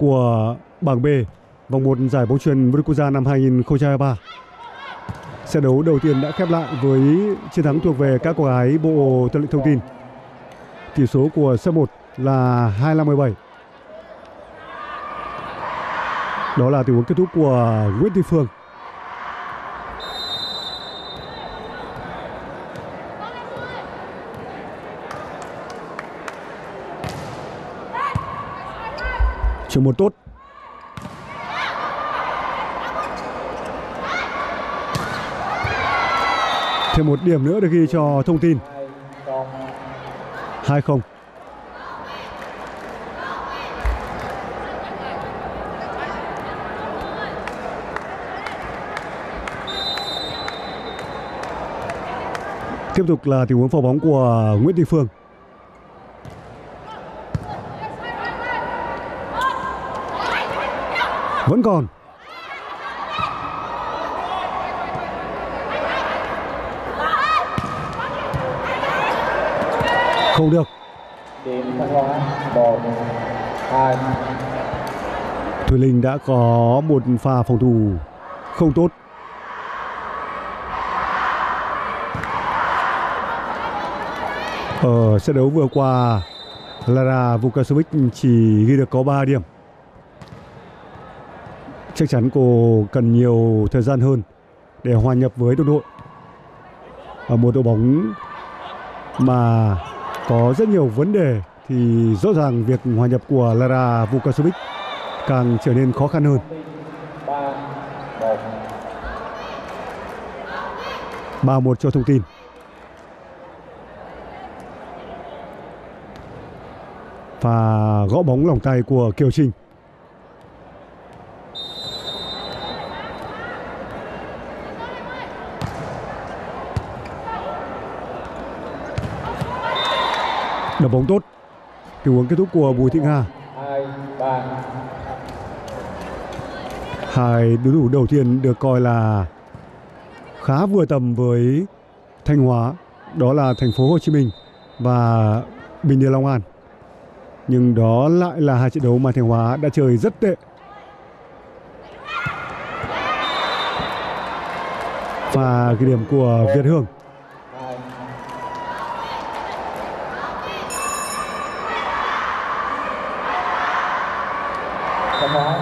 của bảng B vòng 1 giải bóng chuyền vô địch quốc gia năm 2023. Trận đấu đầu tiên đã khép lại với chiến thắng thuộc về các cô gái Bộ Tư lệnh Thông tin. Tỷ số của set 1 là 25-17. Đó là tình huống kết thúc của Nguyễn Thị Phương. Trường một tốt. Thêm một điểm nữa được ghi cho thông tin. 2-0 Tiếp tục là tình huống phá bóng của Nguyễn Thị Phương. Vẫn còn Không được Thùy Linh đã có một pha phòng thủ không tốt. Ở trận đấu vừa qua, Lara Vukasovic chỉ ghi được có 3 điểm. Chắc chắn cô cần nhiều thời gian hơn để hòa nhập với đồng đội. Ở một đội bóng mà có rất nhiều vấn đề thì rõ ràng việc hòa nhập của Lara Vukasovic càng trở nên khó khăn hơn. ba một ba một cho thông tin. Và gõ bóng lòng tay của Kiều Trinh. Đập bóng tốt. Tình huống kết thúc của Bùi Thị Nga. hai đối thủ đầu tiên được coi là khá vừa tầm với Thanh Hóa, đó là thành phố Hồ Chí Minh và Bình Điền Long An. Nhưng đó lại là hai trận đấu mà Thanh Hóa đã chơi rất tệ. Và ghi điểm của Việt Hương. Hóa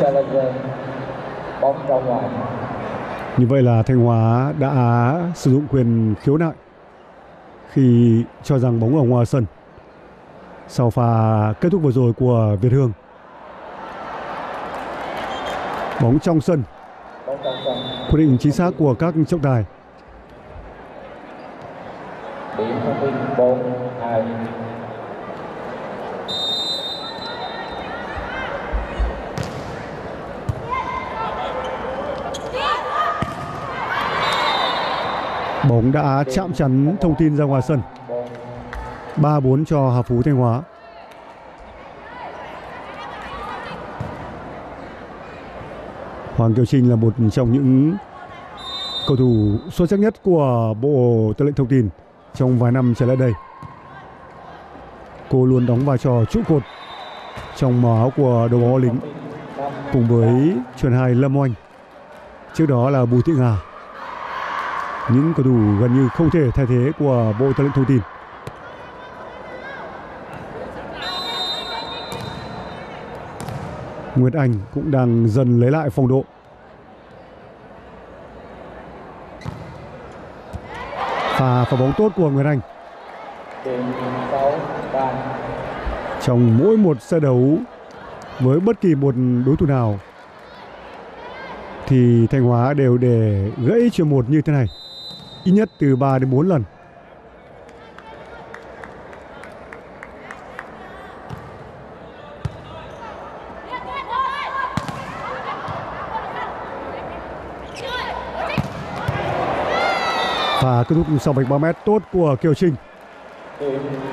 challenger bóng ra ngoài Như vậy là Thanh Hóa đã sử dụng quyền khiếu nại khi cho rằng bóng ở ngoài sân. Sau pha kết thúc vừa rồi của Việt Hương. Bóng trong sân, trong quyết định chính xác của các trọng tài. điểm thông tin bốn hai Bóng đã chạm chắn thông tin ra ngoài sân. bốn 3-4 cho Hà Phú Thanh Hóa. Hoàng Kiều Trinh là một trong những cầu thủ xuất sắc nhất của Bộ Tư lệnh Thông tin trong vài năm trở lại đây. Cô luôn đóng vai trò trụ cột trong màu áo của đội bóng lính cùng với truyền hài Lâm Oanh. Trước đó là Bùi Thị Nga. Những cầu thủ gần như không thể thay thế của Bộ Tư lệnh Thông tin. Nguyệt Anh cũng đang dần lấy lại phong độ. Pha phá bóng tốt của Nguyệt Anh. trong mỗi một trận đấu với bất kỳ một đối thủ nào, thì Thanh Hóa đều để gãy chuyền một như thế này ít nhất từ 3 đến 4 lần. Và kết thúc sau vạch 3 mét tốt của Kiều Trinh.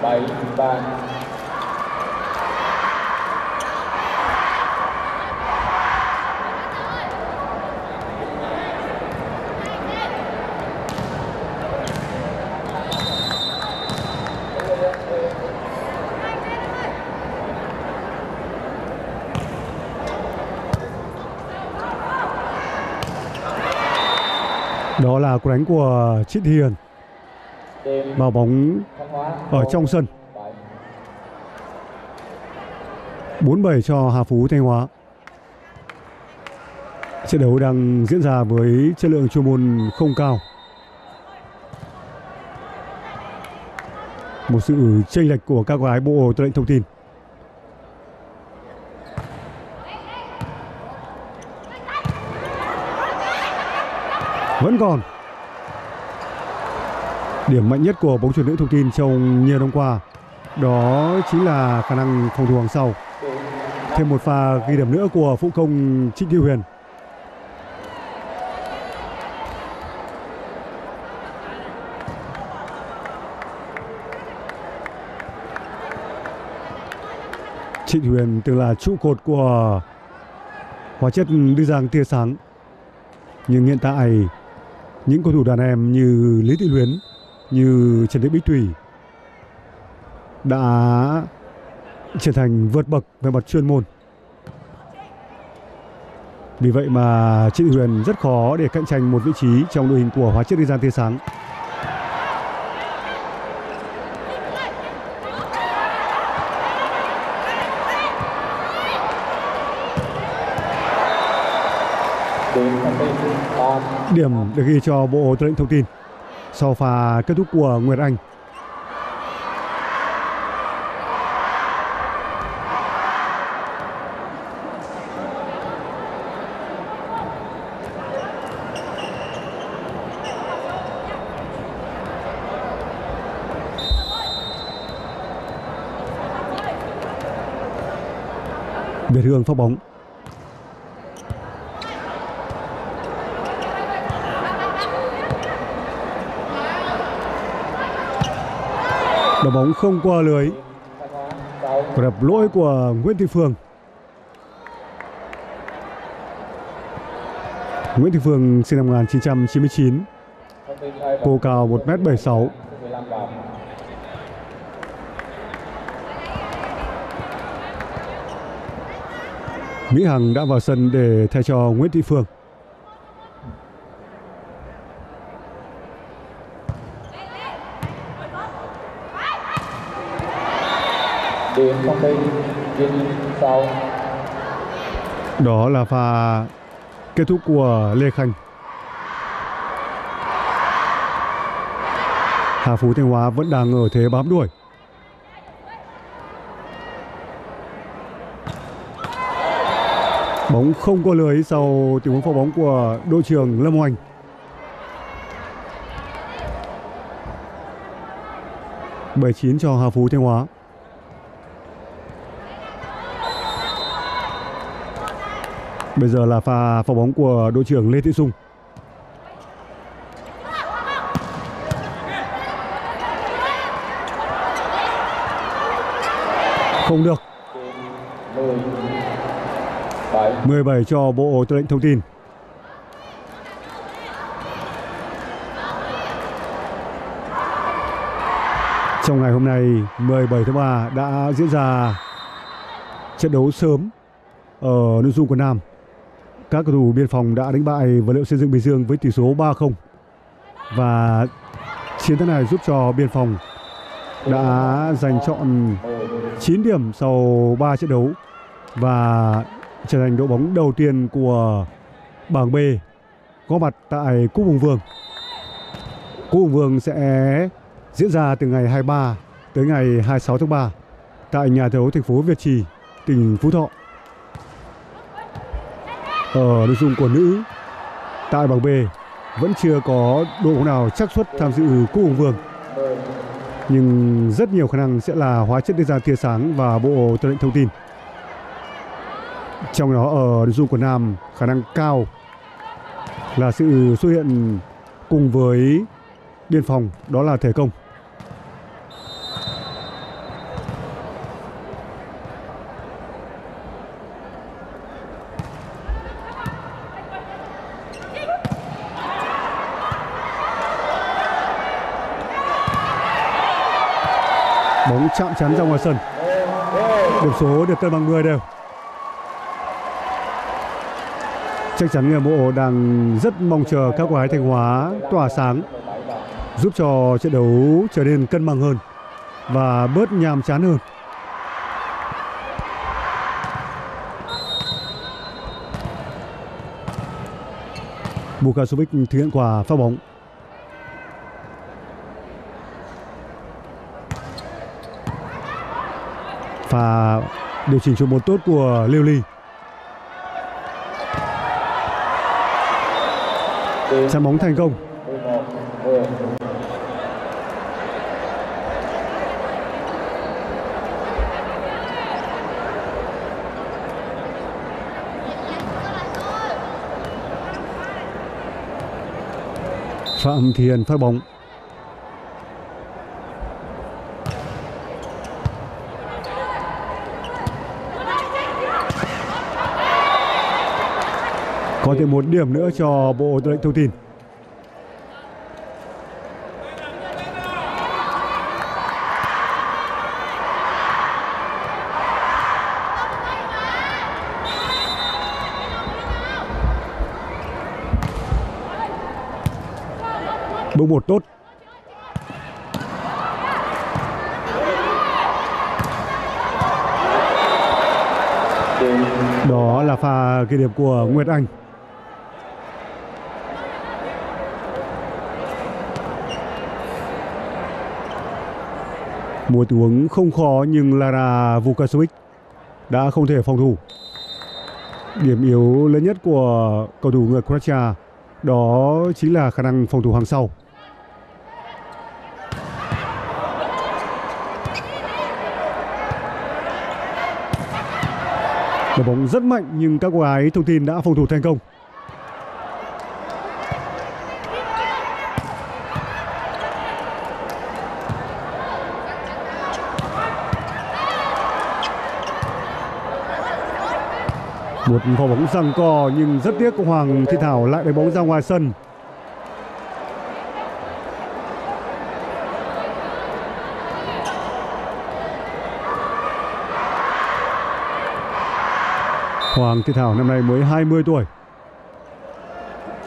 7, 3. Đó là cú đánh của Trịnh Hiền vào bóng ở trong sân. bảy 4-7 cho Hà Phú, Thanh Hóa. Trận đấu đang diễn ra với chất lượng chuyên môn không cao. Một sự chênh lệch của các gái Bộ Tư lệnh Thông tin. Vẫn còn. Điểm mạnh nhất của bóng truyền nữ thông tin trong nhiều năm qua, đó chính là khả năng phòng thủ hàng sau. Thêm một pha ghi điểm nữa của phụ công Trịnh Thị Huyền. Trịnh Thị Huyền từng là trụ cột của hóa chất đưa giang tia sáng. Nhưng hiện tại những cầu thủ đàn em như Lý Thị Luyến, như Trần Thị Bích Thủy đã trở thành vượt bậc về mặt chuyên môn. Vì vậy mà Trịnh Huyền rất khó để cạnh tranh một vị trí trong đội hình của hóa chất đi Giang tia sáng. điểm thông tin ba Điểm được ghi cho Bộ Tư lệnh Thông tin sau pha kết thúc của Nguyệt Anh. Việt Hương phát bóng Quả bóng không qua lưới. Quả đập lỗi của Nguyễn Thị Phương. Nguyễn Thị Phương sinh năm 1999 Cô cao 1m76 Mỹ Hằng đã vào sân để thay cho Nguyễn Thị Phương. Điểm công ty trên sau. Đó là pha kết thúc của Lê Khanh. Hà Phú Thanh Hóa vẫn đang ở thế bám đuổi. Bóng không có lưới sau tình huống phá bóng của đội trưởng Lâm Hoành. Bảy chín cho Hà Phú Thanh Hóa. Bây giờ là pha phá bóng của đội trưởng Lê Thị Dung Không được mười bảy 17 cho Bộ Tư lệnh Thông tin. Trong ngày hôm nay 17 tháng 3 đã diễn ra trận đấu sớm ở nội dung của Nam. Các cầu thủ biên phòng đã đánh bại vật liệu xây dựng Bình Dương với tỷ số 3-0 và chiến thắng này giúp cho biên phòng đã giành chọn 9 điểm sau 3 trận đấu và trở thành đội bóng đầu tiên của bảng B có mặt tại Cúp Hùng Vương. Cúp Hùng Vương sẽ diễn ra từ ngày 23 tới ngày 26 tháng 3 tại nhà thi đấu thành phố Việt Trì, tỉnh Phú Thọ. Ở nội dung của nữ tại bảng B, vẫn chưa có đội bóng nào chắc suất tham dự Cúp Hùng Vương nhưng rất nhiều khả năng sẽ là hóa chất đưa ra tia sáng và bộ tư lệnh thông tin. Trong đó, ở nội dung của Nam, khả năng cao là sự xuất hiện cùng với biên phòng, đó là thể công. Bóng chạm chắn ra ngoài sân. Điểm số được cân bằng 10 đều. chắc chắn người bộ đang rất mong chờ các cô gái Thanh Hóa tỏa sáng, giúp cho trận đấu trở nên cân bằng hơn và bớt nhàm chán hơn. Bukasovic thực hiện quả phá bóng. Và điều chỉnh trụ một tốt của Lưu Ly. Chạm bóng thành công. Phạm Thiền phát bóng Có thêm một điểm nữa cho Bộ Tư lệnh Thông tin. Bước một tốt. Đó là pha ghi điểm của Nguyệt Anh. Một tình huống không khó nhưng Lara Vukasovic đã không thể phòng thủ. Điểm yếu lớn nhất của cầu thủ người Croatia đó chính là khả năng phòng thủ hàng sau. Đội bóng rất mạnh nhưng các cô gái thông tin đã phòng thủ thành công. Một pha bóng răng co nhưng rất tiếc Hoàng Thị Thảo lại đánh bóng ra ngoài sân. Hoàng Thị Thảo năm nay mới 20 tuổi.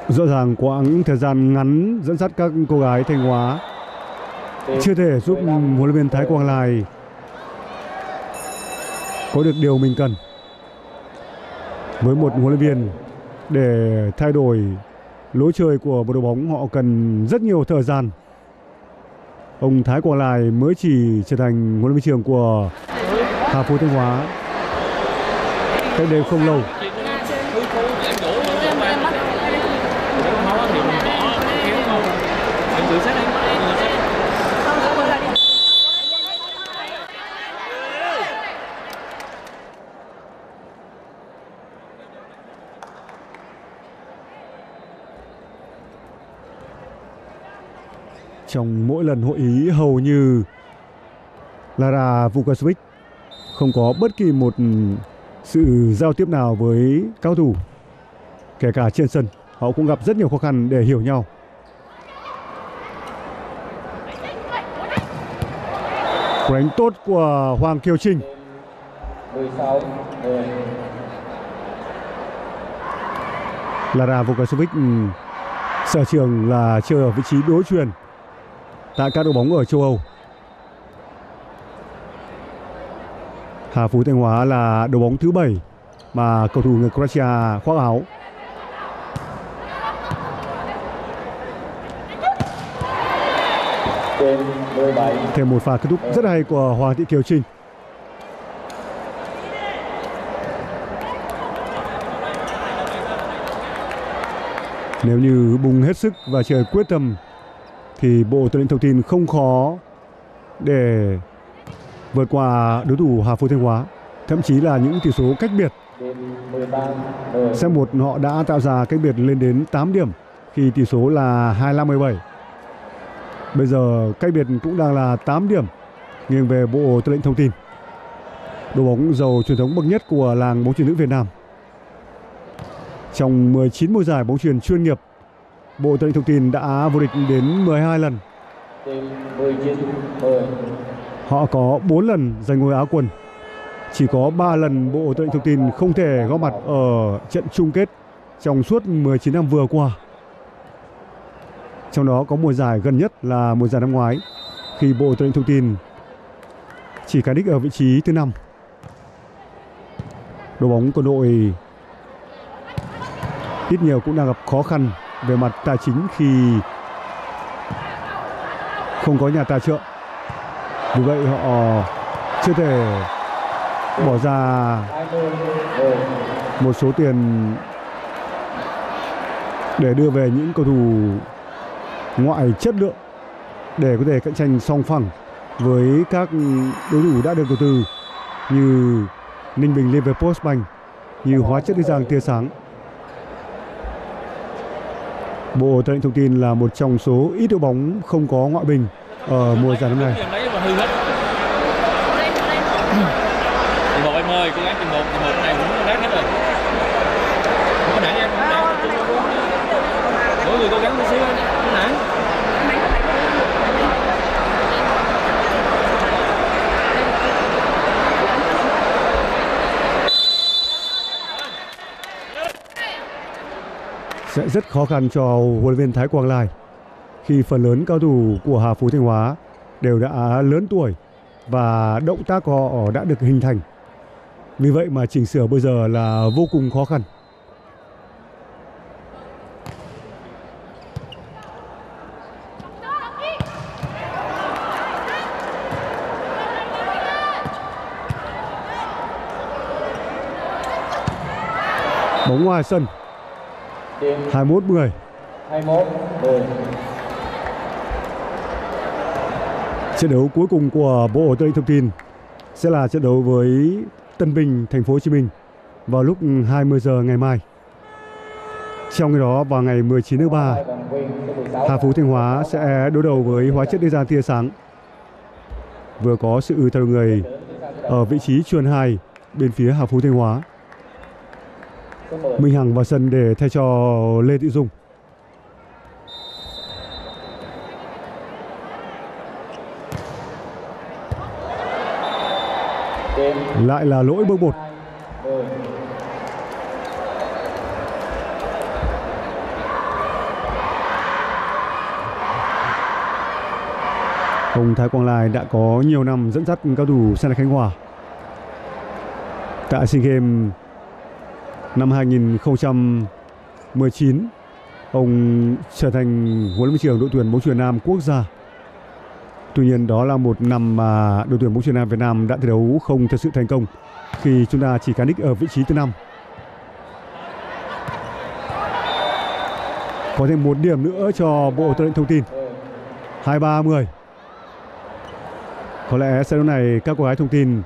Rõ ràng quãng thời gian ngắn dẫn dắt các cô gái Thanh Hóa chưa thể giúp huấn luyện viên Thái Quang Lai có được điều mình cần. Với một huấn luyện viên để thay đổi lối chơi của một đội bóng, họ cần rất nhiều thời gian. Ông Thái Quang Lai mới chỉ trở thành huấn luyện viên trưởng của Hà Phú Thanh Hóa cách đây không lâu. Trong mỗi lần hội ý hầu như Lara Vukasovic không có bất kỳ một sự giao tiếp nào với cao thủ. Kể cả trên sân, họ cũng gặp rất nhiều khó khăn để hiểu nhau. Đánh tốt của Hoàng Kiều Trinh. 16 Lara Vukasovic ừ, sở trường là chơi ở vị trí đối truyền tại các đội bóng ở châu Âu Hà Phú Thanh Hóa là đội bóng thứ bảy mà cầu thủ người Croatia khoác áo. Thêm một pha kết thúc rất hay của Hoàng Thị Kiều Trinh. Nếu như bùng hết sức và trời quyết tâm thì Bộ Tư lệnh Thông tin không khó để vượt qua đối thủ Hà Phú Thanh Hóa, thậm chí là những tỷ số cách biệt. Xem một họ đã tạo ra cách biệt lên đến 8 điểm khi tỷ số là 25-17. Bây giờ cách biệt cũng đang là 8 điểm nghiêng về Bộ Tư lệnh Thông tin. Đội bóng giàu truyền thống bậc nhất của làng bóng chuyền nữ Việt Nam. Trong 19 mùa giải bóng chuyền chuyên nghiệp, Bộ Tư lệnh Thông tin đã vô địch đến 12 lần. Họ có 4 lần giành ngôi Á quân. Chỉ có 3 lần Bộ Tư lệnh Thông tin không thể góp mặt ở trận chung kết trong suốt 19 năm vừa qua. Trong đó có mùa giải gần nhất là mùa giải năm ngoái, khi Bộ Tư lệnh Thông tin chỉ cán đích ở vị trí thứ năm. Đội bóng quân đội ít nhiều cũng đang gặp khó khăn về mặt tài chính khi không có nhà tài trợ. Vì vậy họ chưa thể bỏ ra một số tiền để đưa về những cầu thủ ngoại chất lượng để có thể cạnh tranh song phẳng với các đối thủ đã được đầu tư như Ninh Bình Liverpool Bank như hóa chất đi Giang tia sáng. Bộ Tư lệnh Thông tin là một trong số ít đội bóng không có ngoại bình ở mùa giải năm nay. Em lấy mà hư hết thì một em ơi cố gắng tìm một tìm một cái này cũng ráng hết rồi không có nản em không có nản mỗi người cố gắng một xíu không có nản sẽ rất khó khăn cho huấn luyện viên Thái Quang Lai, khi phần lớn cao thủ của Hà Phú Thanh Hóa đều đã lớn tuổi và động tác của họ đã được hình thành. Vì vậy mà chỉnh sửa bây giờ là vô cùng khó khăn. Bóng ngoài sân điểm 21-10 21 10 Trận đấu cuối cùng của Bộ Tư lệnh Thông tin sẽ là trận đấu với Tân Bình, Thành phố Hồ Chí Minh vào lúc 20 giờ ngày mai. Trong khi đó vào ngày 19 tháng 3, Hai vận viên số 16 Hà Phú Thanh Hóa sẽ đối đầu với Hóa chất Đức Giang tia sáng. Vừa có sự đổi người ở vị trí truyền 2 bên phía Hà Phú Thanh Hóa. Minh Hằng vào sân để thay cho Lê Thị Dung. Lại là lỗi bước một. Ông Thái Quang Lai đã có nhiều năm dẫn dắt cao thủ Sen Khánh Hòa. Tại SEA Games năm 2019, ông trở thành huấn luyện trưởng đội tuyển bóng chuyền nam quốc gia. Tuy nhiên đó là một năm mà đội tuyển bóng chuyền nam Việt Nam đã thi đấu không thật sự thành công khi chúng ta chỉ cán đích ở vị trí thứ năm. Có thêm một điểm nữa cho Bộ Tư lệnh Thông tin. 23-10. Có lẽ sẽ lúc này các cô gái thông tin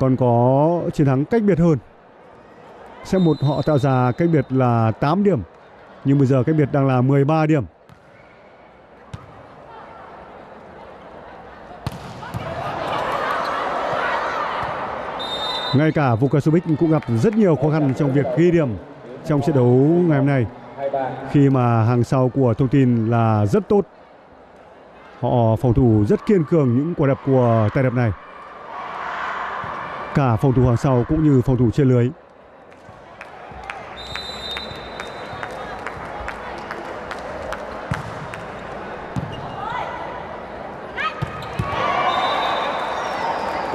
còn có chiến thắng cách biệt hơn. Sẽ một họ tạo ra cách biệt là 8 điểm. Nhưng bây giờ cách biệt đang là 13 điểm. Ngay cả Vukasovic cũng gặp rất nhiều khó khăn trong việc ghi điểm trong trận đấu ngày hôm nay, khi mà hàng sau của thông tin là rất tốt. Họ phòng thủ rất kiên cường những quả đập của tay đập này. Cả phòng thủ hàng sau cũng như phòng thủ trên lưới.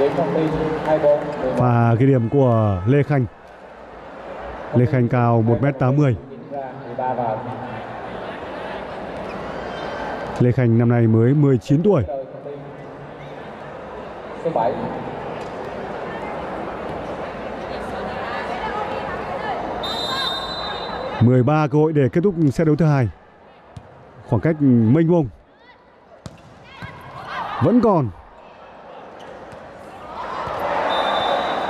điểm thông tin 24 11 Và ghi điểm của Lê Khanh. Lê Khanh cao 1m80. Lê Khanh năm nay mới 19 tuổi. Số 7 13 cơ hội để kết thúc set đấu thứ hai. Khoảng cách mênh mông. Vẫn còn.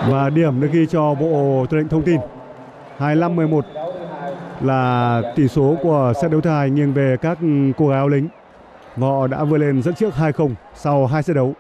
Và điểm được ghi cho Bộ Tư lệnh Thông tin. 25-11 là tỷ số của set đấu thứ hai nghiêng về các cô gái áo lính. Và Họ đã vươn lên dẫn trước 2-0 sau hai set đấu.